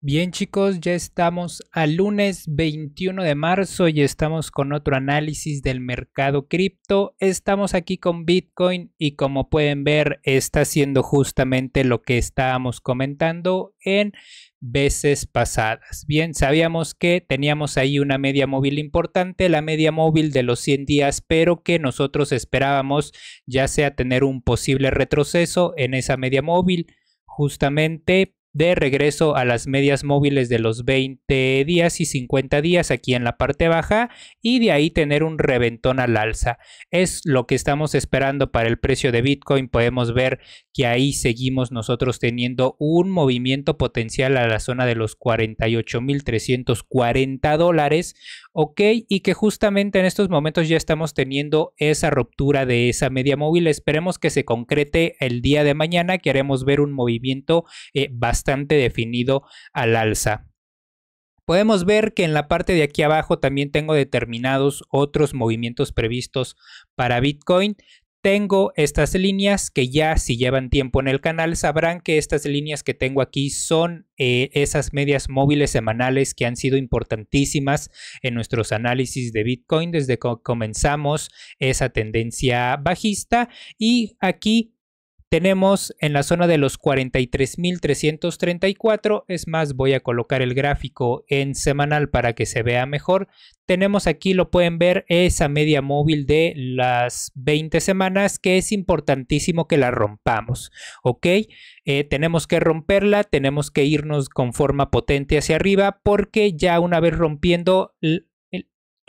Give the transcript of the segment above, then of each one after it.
Bien chicos, ya estamos al lunes 21 de marzo y estamos con otro análisis del mercado cripto. Estamos aquí con Bitcoin y como pueden ver está haciendo justamente lo que estábamos comentando en veces pasadas. Bien, sabíamos que teníamos ahí una media móvil importante, la media móvil de los 100 días, pero que nosotros esperábamos ya sea tener un posible retroceso en esa media móvil justamente de regreso a las medias móviles de los 20 días y 50 días aquí en la parte baja y de ahí tener un reventón al alza. Es lo que estamos esperando para el precio de Bitcoin. Podemos ver que ahí seguimos nosotros teniendo un movimiento potencial a la zona de los 48.340 dólares, ok, y que justamente en estos momentos ya estamos teniendo esa ruptura de esa media móvil. Esperemos que se concrete el día de mañana, que haremos ver un movimiento eh, bastante definido al alza. Podemos ver que en la parte de aquí abajo también tengo determinados otros movimientos previstos para Bitcoin. Tengo estas líneas que ya si llevan tiempo en el canal sabrán que estas líneas que tengo aquí son eh, esas medias móviles semanales que han sido importantísimas en nuestros análisis de Bitcoin desde que comenzamos esa tendencia bajista. Y aquí tenemos en la zona de los 43.334, es más, voy a colocar el gráfico en semanal para que se vea mejor. Tenemos aquí, lo pueden ver, esa media móvil de las 20 semanas que es importantísimo que la rompamos, ¿ok? Eh, tenemos que romperla, tenemos que irnos con forma potente hacia arriba porque ya una vez rompiendo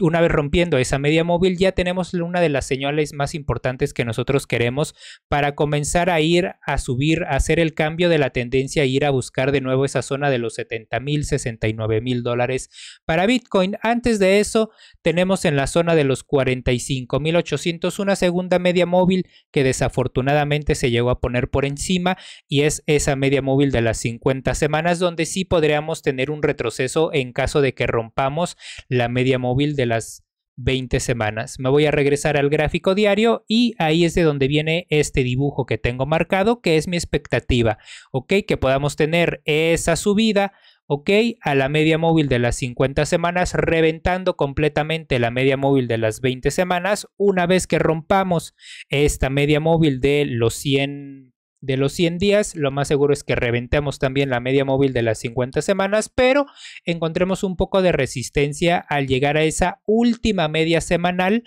una vez rompiendo esa media móvil, ya tenemos una de las señales más importantes que nosotros queremos para comenzar a ir a subir, a hacer el cambio de la tendencia, a ir a buscar de nuevo esa zona de los 70 mil, 69 mil dólares para Bitcoin. Antes de eso, tenemos en la zona de los 45 mil 800 una segunda media móvil que desafortunadamente se llegó a poner por encima y es esa media móvil de las 50 semanas donde sí podríamos tener un retroceso en caso de que rompamos la media móvil de las 20 semanas. Me voy a regresar al gráfico diario y ahí es de donde viene este dibujo que tengo marcado, que es mi expectativa, ¿ok? Que podamos tener esa subida, ¿ok? A la media móvil de las 50 semanas, reventando completamente la media móvil de las 20 semanas. Una vez que rompamos esta media móvil de los 100 de los 100 días, lo más seguro es que reventemos también la media móvil de las 50 semanas, pero encontremos un poco de resistencia al llegar a esa última media semanal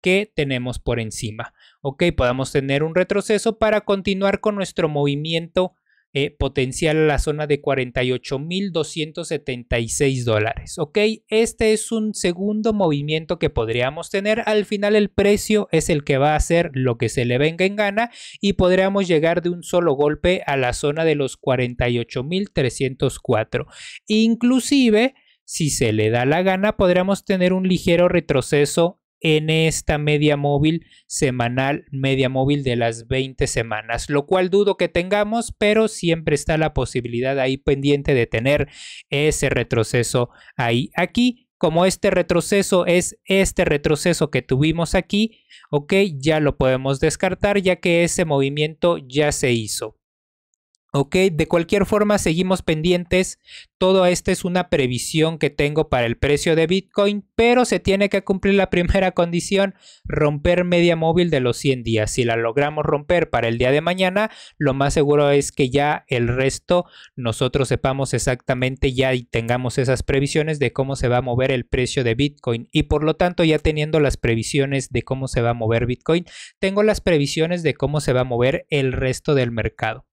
que tenemos por encima. Ok, podamos tener un retroceso para continuar con nuestro movimiento eh, potencial a la zona de 48.276 dólares. Ok, este es un segundo movimiento que podríamos tener. Al final el precio es el que va a hacer lo que se le venga en gana y podríamos llegar de un solo golpe a la zona de los 48.304. Inclusive, si se le da la gana, podríamos tener un ligero retroceso en esta media móvil semanal, media móvil de las 20 semanas, lo cual dudo que tengamos, pero siempre está la posibilidad ahí pendiente de tener ese retroceso ahí. Aquí, como este retroceso es este retroceso que tuvimos aquí, ok, ya lo podemos descartar ya que ese movimiento ya se hizo. Ok, de cualquier forma seguimos pendientes. Todo esto es una previsión que tengo para el precio de Bitcoin, pero se tiene que cumplir la primera condición, romper media móvil de los 100 días. Si la logramos romper para el día de mañana, lo más seguro es que ya el resto nosotros sepamos exactamente ya y tengamos esas previsiones de cómo se va a mover el precio de Bitcoin. Y por lo tanto, ya teniendo las previsiones de cómo se va a mover Bitcoin, tengo las previsiones de cómo se va a mover el resto del mercado.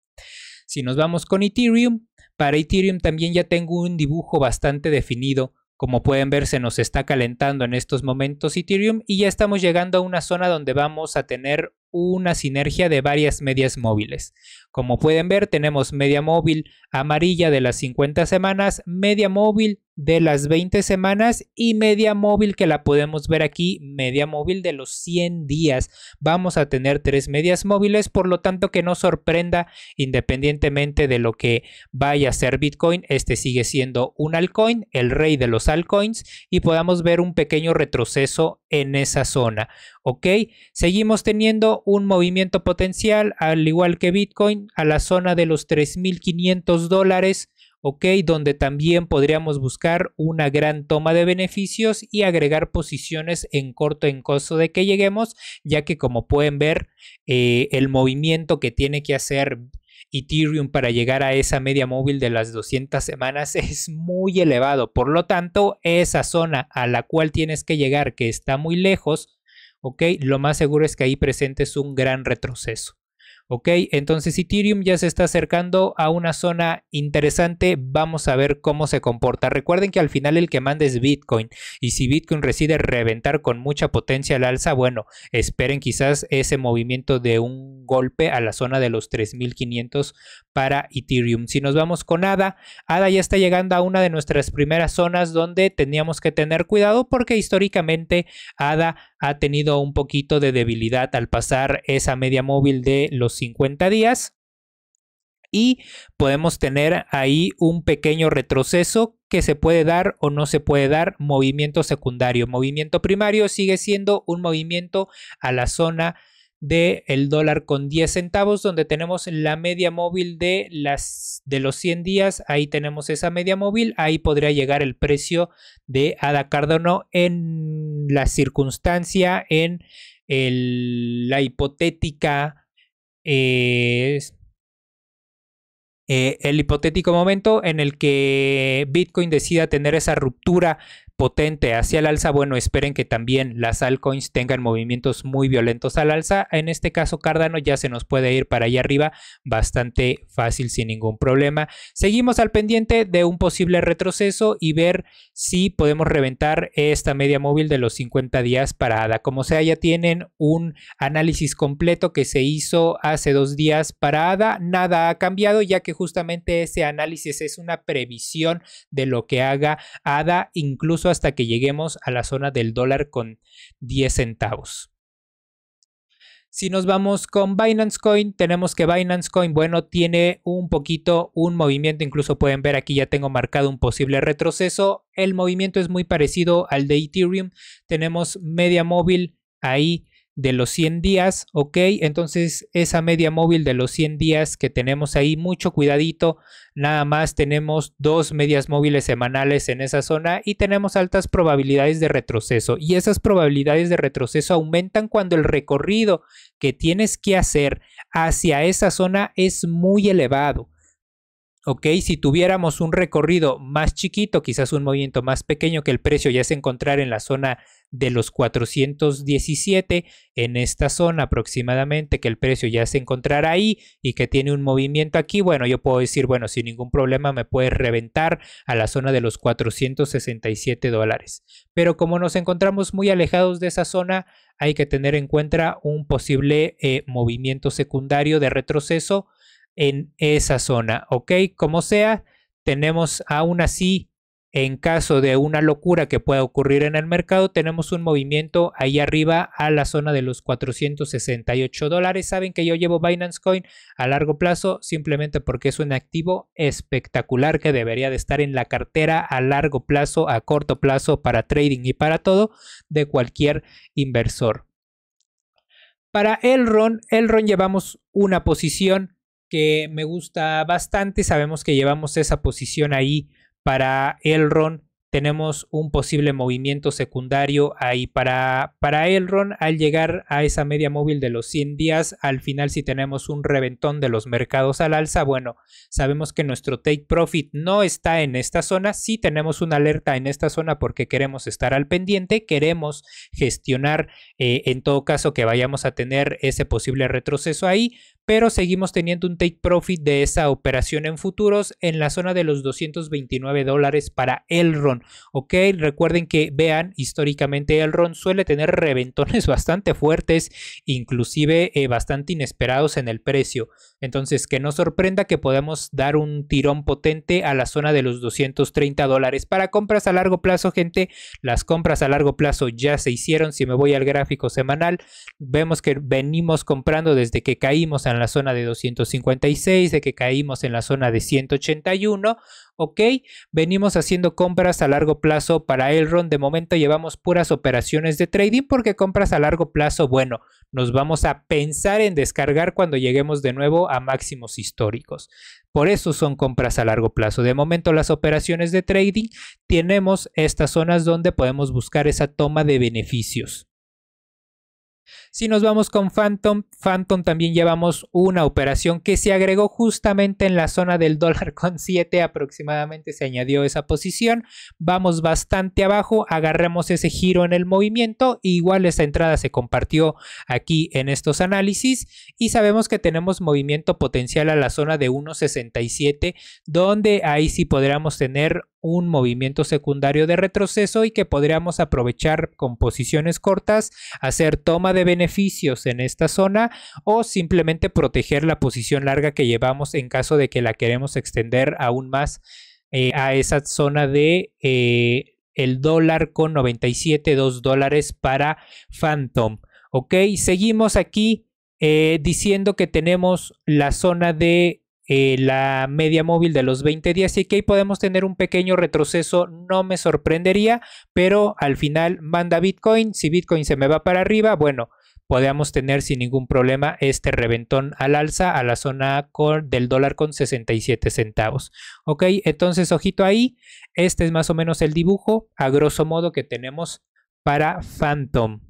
Si nos vamos con Ethereum, para Ethereum también ya tengo un dibujo bastante definido. Como pueden ver, se nos está calentando en estos momentos Ethereum y ya estamos llegando a una zona donde vamos a tener una sinergia de varias medias móviles. Como pueden ver, tenemos media móvil amarilla de las 50 semanas, media móvil de las 20 semanas y media móvil que la podemos ver aquí, media móvil de los 100 días. Vamos a tener tres medias móviles, por lo tanto que no sorprenda independientemente de lo que vaya a ser Bitcoin, este sigue siendo un altcoin, el rey de los altcoins y podamos ver un pequeño retroceso en esa zona. ¿Ok? Seguimos teniendo un movimiento potencial, al igual que Bitcoin, a la zona de los 3.500 dólares ¿ok? Donde también podríamos buscar una gran toma de beneficios y agregar posiciones en corto en caso de que lleguemos, ya que como pueden ver, eh, el movimiento que tiene que hacer Ethereum para llegar a esa media móvil de las 200 semanas es muy elevado. Por lo tanto, esa zona a la cual tienes que llegar, que está muy lejos, ¿ok? Lo más seguro es que ahí presentes un gran retroceso. Ok, entonces Ethereum ya se está acercando a una zona interesante. Vamos a ver cómo se comporta. Recuerden que al final el que manda es Bitcoin. Y si Bitcoin decide reventar con mucha potencia al alza, bueno, esperen quizás ese movimiento de un golpe a la zona de los 3500 para Ethereum. Si nos vamos con ADA, ADA ya está llegando a una de nuestras primeras zonas donde teníamos que tener cuidado porque históricamente ADA ha tenido un poquito de debilidad al pasar esa media móvil de los 50 días y podemos tener ahí un pequeño retroceso que se puede dar o no se puede dar movimiento secundario. Movimiento primario sigue siendo un movimiento a la zona del el dólar con 10 centavos, donde tenemos la media móvil de, las, de los 100 días. Ahí tenemos esa media móvil. Ahí podría llegar el precio de Ada Cardano en la circunstancia, en la hipotética. Eh, eh, el hipotético momento en el que Bitcoin decida tener esa ruptura potente hacia el alza, bueno, esperen que también las altcoins tengan movimientos muy violentos al alza. En este caso, Cardano ya se nos puede ir para allá arriba bastante fácil sin ningún problema. Seguimos al pendiente de un posible retroceso y ver si podemos reventar esta media móvil de los 50 días parada. Como sea, ya tienen un análisis completo que se hizo hace dos días para ADA. Nada ha cambiado ya que justamente ese análisis es una previsión de lo que haga ADA hasta que lleguemos a la zona del dólar con 10 centavos. Si nos vamos con Binance Coin, tenemos que Binance Coin, bueno, tiene un poquito un movimiento, incluso pueden ver aquí ya tengo marcado un posible retroceso. El movimiento es muy parecido al de Ethereum. Tenemos media móvil ahí de los 100 días, ¿ok? Entonces esa media móvil de los 100 días que tenemos ahí, mucho cuidadito, nada más tenemos dos medias móviles semanales en esa zona y tenemos altas probabilidades de retroceso y esas probabilidades de retroceso aumentan cuando el recorrido que tienes que hacer hacia esa zona es muy elevado. Ok, si tuviéramos un recorrido más chiquito, quizás un movimiento más pequeño que el precio ya se encontrar en la zona de los 417 en esta zona aproximadamente que el precio ya se encontrará ahí y que tiene un movimiento aquí, bueno, yo puedo decir, bueno, sin ningún problema me puede reventar a la zona de los 467 dólares. Pero como nos encontramos muy alejados de esa zona, hay que tener en cuenta un posible eh, movimiento secundario de retroceso en esa zona, ¿ok? Como sea, tenemos aún así en caso de una locura que pueda ocurrir en el mercado, tenemos un movimiento ahí arriba a la zona de los 468 dólares. Saben que yo llevo Binance Coin a largo plazo simplemente porque es un activo espectacular que debería de estar en la cartera a largo plazo, a corto plazo para trading y para todo de cualquier inversor. Para Elron, Elron llevamos una posición que me gusta bastante. Sabemos que llevamos esa posición ahí para Elron tenemos un posible movimiento secundario ahí para, para Elron al llegar a esa media móvil de los 100 días. Al final si tenemos un reventón de los mercados al alza, bueno, sabemos que nuestro take profit no está en esta zona. Sí tenemos una alerta en esta zona porque queremos estar al pendiente, queremos gestionar eh, en todo caso que vayamos a tener ese posible retroceso ahí, pero seguimos teniendo un take profit de esa operación en futuros en la zona de los 229 dólares para Elron. Ok, recuerden que vean históricamente Elron suele tener reventones bastante fuertes, inclusive eh, bastante inesperados en el precio. Entonces, que no sorprenda que podamos dar un tirón potente a la zona de los 230 dólares. Para compras a largo plazo, gente, las compras a largo plazo ya se hicieron. Si me voy al gráfico semanal, vemos que venimos comprando desde que caímos a en la zona de 256, de que caímos en la zona de 181, ok, venimos haciendo compras a largo plazo para Elrond, de momento llevamos puras operaciones de trading porque compras a largo plazo, bueno, nos vamos a pensar en descargar cuando lleguemos de nuevo a máximos históricos. Por eso son compras a largo plazo. De momento las operaciones de trading tenemos estas zonas donde podemos buscar esa toma de beneficios. Si nos vamos con Phantom, Phantom también llevamos una operación que se agregó justamente en la zona del dólar con 7 aproximadamente se añadió esa posición. Vamos bastante abajo, agarramos ese giro en el movimiento, igual esa entrada se compartió aquí en estos análisis y sabemos que tenemos movimiento potencial a la zona de 1.67 donde ahí sí podríamos tener un movimiento secundario de retroceso y que podríamos aprovechar con posiciones cortas, hacer toma de beneficios en esta zona o simplemente proteger la posición larga que llevamos en caso de que la queremos extender aún más eh, a esa zona de eh, el dólar con 97 2 dólares para Phantom. Ok, seguimos aquí eh, diciendo que tenemos la zona de eh, la media móvil de los 20 días y que ahí podemos tener un pequeño retroceso, no me sorprendería, pero al final manda Bitcoin, si Bitcoin se me va para arriba, bueno, podemos tener sin ningún problema este reventón al alza a la zona del dólar con 67 centavos. Ok, entonces ojito ahí, este es más o menos el dibujo a grosso modo que tenemos para Phantom.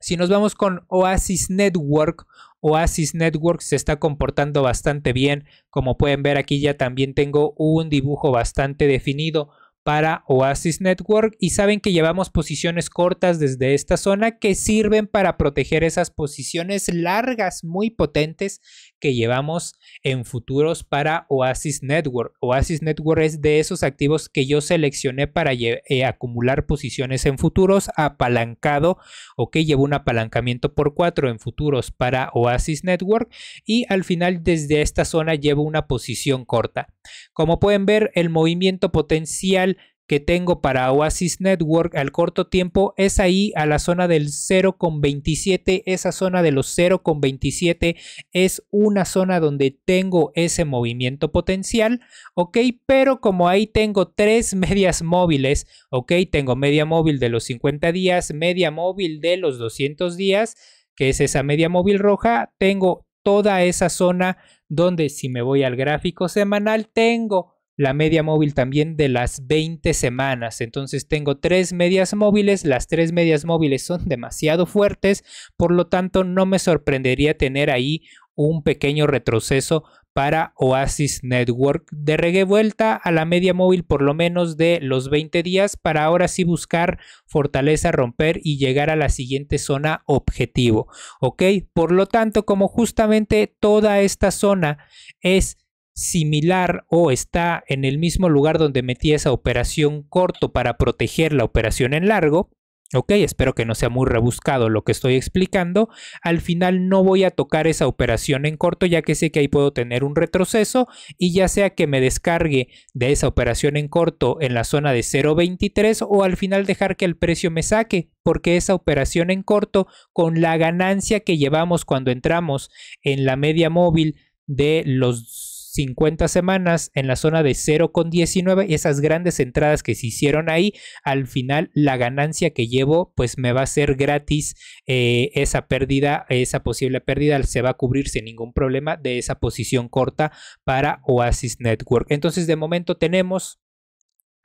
Si nos vamos con Oasis Network, Oasis Network se está comportando bastante bien. Como pueden ver aquí ya también tengo un dibujo bastante definido para Oasis Network y saben que llevamos posiciones cortas desde esta zona que sirven para proteger esas posiciones largas muy potentes que llevamos en futuros para Oasis Network. Oasis Network es de esos activos que yo seleccioné para eh, acumular posiciones en futuros apalancado o que llevo un apalancamiento por 4 en futuros para Oasis Network y al final desde esta zona llevo una posición corta. Como pueden ver el movimiento potencial que tengo para Oasis Network al corto tiempo es ahí a la zona del 0,27. Esa zona de los 0,27 es una zona donde tengo ese movimiento potencial, ¿ok? Pero como ahí tengo tres medias móviles, ¿ok? Tengo media móvil de los 50 días, media móvil de los 200 días, que es esa media móvil roja, tengo toda esa zona donde si me voy al gráfico semanal tengo la media móvil también de las 20 semanas. Entonces tengo tres medias móviles, las tres medias móviles son demasiado fuertes, por lo tanto no me sorprendería tener ahí un pequeño retroceso para Oasis Network. De regué vuelta a la media móvil por lo menos de los 20 días para ahora sí buscar fortaleza, romper y llegar a la siguiente zona objetivo. ¿Ok? Por lo tanto, como justamente toda esta zona es similar o está en el mismo lugar donde metí esa operación corto para proteger la operación en largo, ok, espero que no sea muy rebuscado lo que estoy explicando, al final no voy a tocar esa operación en corto ya que sé que ahí puedo tener un retroceso y ya sea que me descargue de esa operación en corto en la zona de 0.23 o al final dejar que el precio me saque porque esa operación en corto con la ganancia que llevamos cuando entramos en la media móvil de los 50 semanas en la zona de 0,19 y esas grandes entradas que se hicieron ahí, al final la ganancia que llevo pues me va a ser gratis eh, esa pérdida, esa posible pérdida se va a cubrir sin ningún problema de esa posición corta para Oasis Network. Entonces de momento tenemos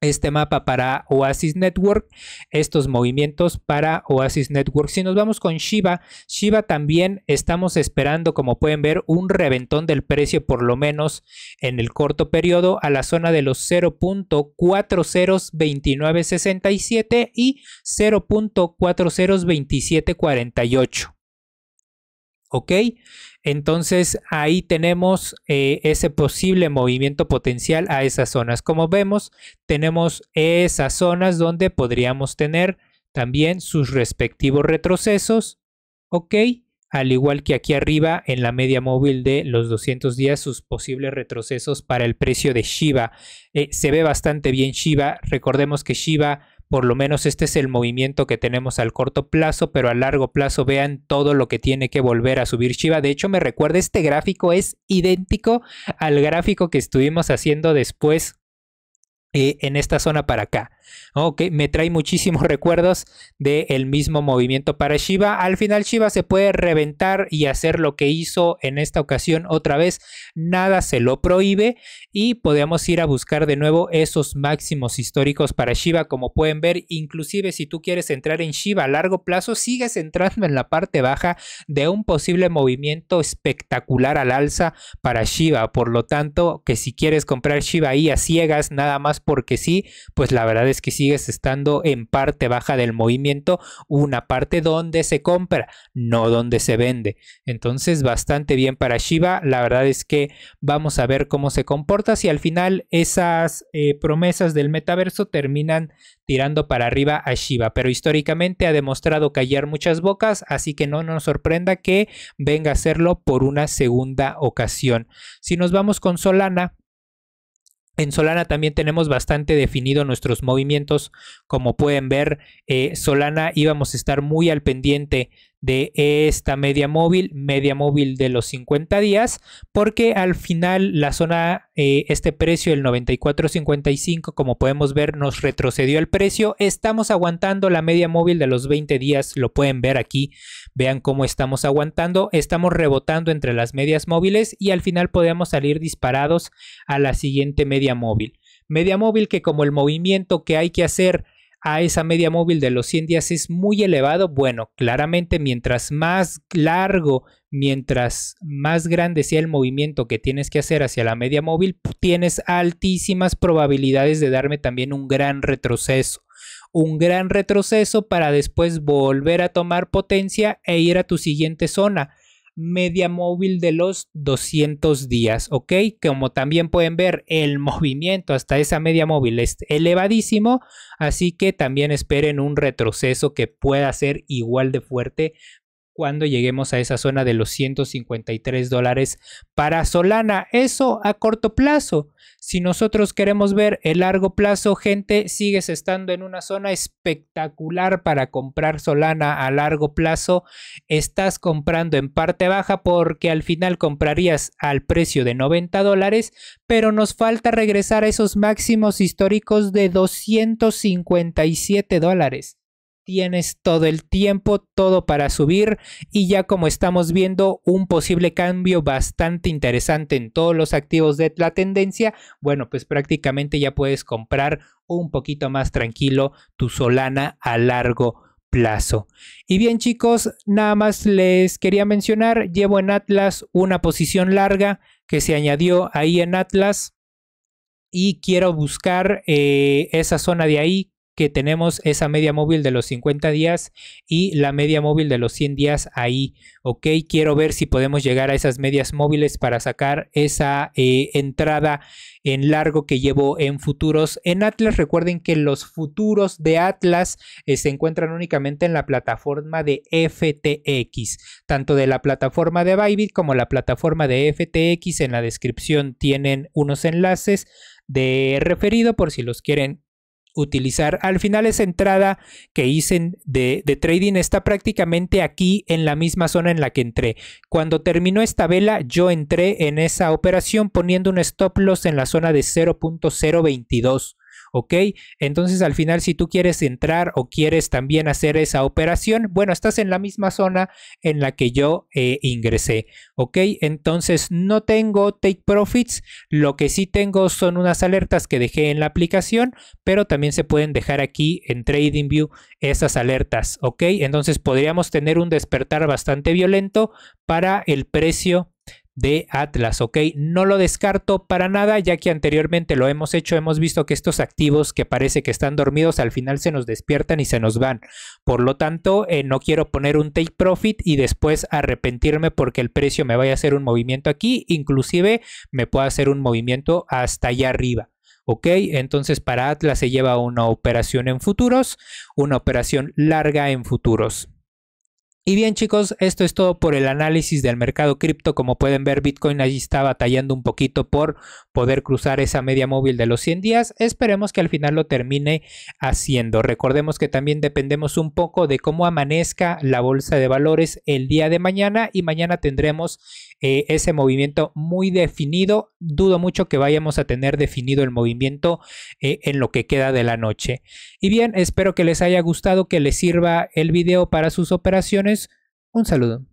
este mapa para Oasis Network, estos movimientos para Oasis Network. Si nos vamos con Shiba, Shiba también estamos esperando, como pueden ver, un reventón del precio por lo menos en el corto periodo a la zona de los 0.402967 y 0.402748. ¿Ok? Entonces ahí tenemos eh, ese posible movimiento potencial a esas zonas. Como vemos, tenemos esas zonas donde podríamos tener también sus respectivos retrocesos. ¿Ok? Al igual que aquí arriba en la media móvil de los 200 días, sus posibles retrocesos para el precio de Shiba. Eh, se ve bastante bien Shiba. Recordemos que Shiba por lo menos este es el movimiento que tenemos al corto plazo, pero a largo plazo vean todo lo que tiene que volver a subir Shiba. De hecho, me recuerda, este gráfico es idéntico al gráfico que estuvimos haciendo después eh, en esta zona para acá. Ok, me trae muchísimos recuerdos del mismo movimiento para Shiba. Al final Shiba se puede reventar y hacer lo que hizo en esta ocasión otra vez. Nada se lo prohíbe y podemos ir a buscar de nuevo esos máximos históricos para Shiba. Como pueden ver, inclusive si tú quieres entrar en Shiba a largo plazo, sigues entrando en la parte baja de un posible movimiento espectacular al alza para Shiba. Por lo tanto, que si quieres comprar Shiba ahí a ciegas, nada más porque sí, pues la verdad que sigues estando en parte baja del movimiento, una parte donde se compra, no donde se vende. Entonces, bastante bien para Shiba. La verdad es que vamos a ver cómo se comporta si al final esas eh, promesas del metaverso terminan tirando para arriba a Shiba, pero históricamente ha demostrado callar muchas bocas, así que no nos sorprenda que venga a hacerlo por una segunda ocasión. Si nos vamos con Solana, en Solana también tenemos bastante definido nuestros movimientos. Como pueden ver, eh, Solana íbamos a estar muy al pendiente de esta media móvil, media móvil de los 50 días, porque al final la zona, eh, este precio, el 94.55, como podemos ver, nos retrocedió el precio. Estamos aguantando la media móvil de los 20 días, lo pueden ver aquí, vean cómo estamos aguantando, estamos rebotando entre las medias móviles y al final podemos salir disparados a la siguiente media móvil. Media móvil que como el movimiento que hay que hacer a esa media móvil de los 100 días es muy elevado, bueno, claramente mientras más largo, mientras más grande sea el movimiento que tienes que hacer hacia la media móvil, tienes altísimas probabilidades de darme también un gran retroceso. Un gran retroceso para después volver a tomar potencia e ir a tu siguiente zona media móvil de los 200 días, ¿ok? Como también pueden ver, el movimiento hasta esa media móvil es elevadísimo, así que también esperen un retroceso que pueda ser igual de fuerte cuando lleguemos a esa zona de los 153 dólares para Solana. Eso a corto plazo. Si nosotros queremos ver el largo plazo, gente, sigues estando en una zona espectacular para comprar Solana a largo plazo. Estás comprando en parte baja porque al final comprarías al precio de 90 dólares, pero nos falta regresar a esos máximos históricos de 257 dólares tienes todo el tiempo, todo para subir y ya como estamos viendo un posible cambio bastante interesante en todos los activos de la tendencia, bueno, pues prácticamente ya puedes comprar un poquito más tranquilo tu Solana a largo plazo. Y bien chicos, nada más les quería mencionar, llevo en Atlas una posición larga que se añadió ahí en Atlas y quiero buscar eh, esa zona de ahí que tenemos esa media móvil de los 50 días y la media móvil de los 100 días ahí, ¿ok? Quiero ver si podemos llegar a esas medias móviles para sacar esa eh, entrada en largo que llevo en futuros en Atlas. Recuerden que los futuros de Atlas eh, se encuentran únicamente en la plataforma de FTX, tanto de la plataforma de Bybit como la plataforma de FTX. En la descripción tienen unos enlaces de referido por si los quieren utilizar. Al final esa entrada que hice de, trading está prácticamente aquí en la misma zona en la que entré. Cuando terminó esta vela yo entré en esa operación poniendo un stop loss en la zona de 0.022. ¿ok? Entonces al final si tú quieres entrar o quieres también hacer esa operación, bueno, estás en la misma zona en la que yo eh, ingresé, ¿ok? Entonces no tengo take profits, lo que sí tengo son unas alertas que dejé en la aplicación, pero también se pueden dejar aquí en TradingView esas alertas, ¿ok? Entonces podríamos tener un despertar bastante violento para el precio de Atlas, ¿ok? No lo descarto para nada, ya que anteriormente lo hemos hecho, hemos visto que estos activos que parece que están dormidos al final se nos despiertan y se nos van. Por lo tanto, eh, no quiero poner un take profit y después arrepentirme porque el precio me vaya a hacer un movimiento aquí, inclusive me pueda hacer un movimiento hasta allá arriba. ¿ok? Entonces para Atlas se lleva una operación en futuros, una operación larga en futuros. Y bien chicos, esto es todo por el análisis del mercado cripto. Como pueden ver, Bitcoin allí está batallando un poquito por, poder cruzar esa media móvil de los 100 días. Esperemos que al final lo termine haciendo. Recordemos que también dependemos un poco de cómo amanezca la bolsa de valores el día de mañana y mañana tendremos eh, ese movimiento muy definido. Dudo mucho que vayamos a tener definido el movimiento eh, en lo que queda de la noche. Y bien, espero que les haya gustado, que les sirva el video para sus operaciones. Un saludo.